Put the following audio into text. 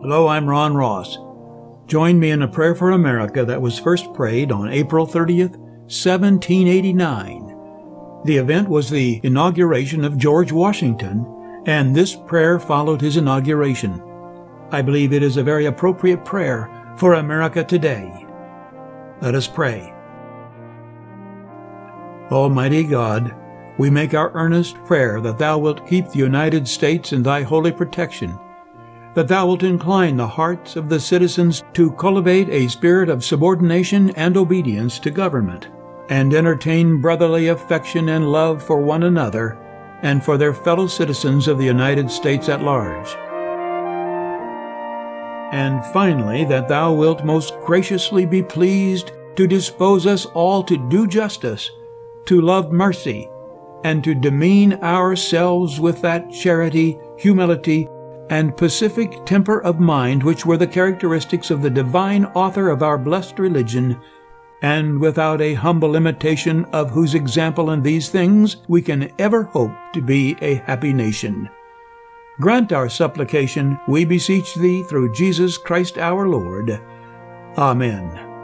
Hello, I'm Ron Ross. Join me in a prayer for America that was first prayed on April 30th, 1789. The event was the inauguration of George Washington, and this prayer followed his inauguration. I believe it is a very appropriate prayer for America today. Let us pray. Almighty God, we make our earnest prayer that Thou wilt keep the United States in Thy holy protection, that Thou wilt incline the hearts of the citizens to cultivate a spirit of subordination and obedience to government, and entertain brotherly affection and love for one another and for their fellow citizens of the United States at large. And finally, that Thou wilt most graciously be pleased to dispose us all to do justice, to love mercy, and to demean ourselves with that charity, humility, and pacific temper of mind which were the characteristics of the divine author of our blessed religion, and without a humble imitation of whose example in these things we can ever hope to be a happy nation. Grant our supplication, we beseech thee, through Jesus Christ our Lord. Amen.